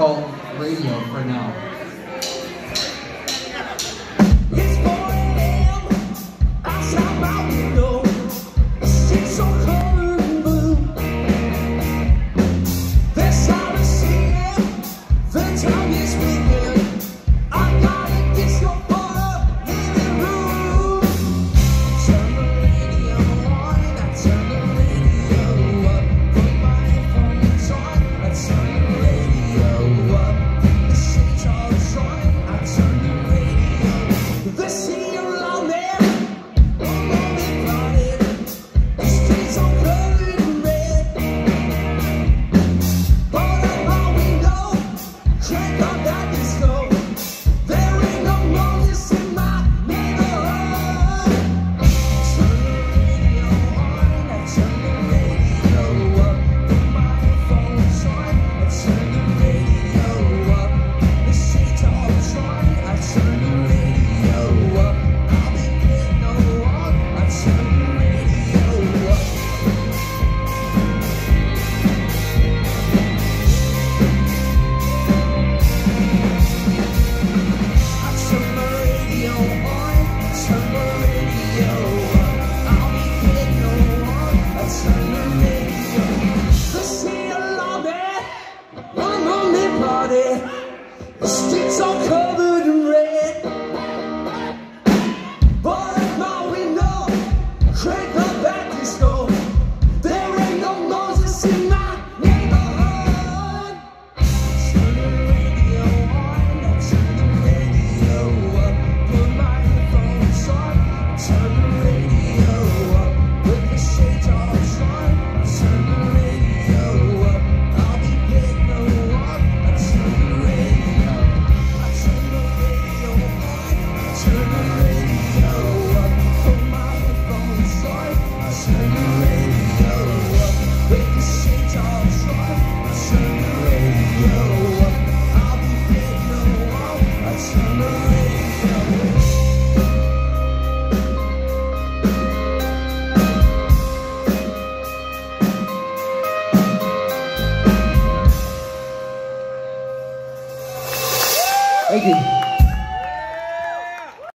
called Radio for now. Are covered